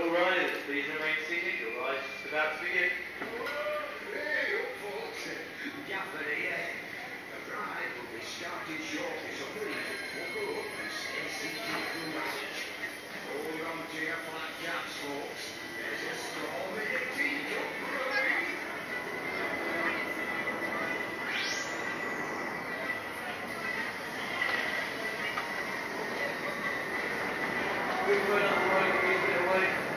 all right, please remain seated. Your life is about to begin. we're going to avoid, we're going to avoid.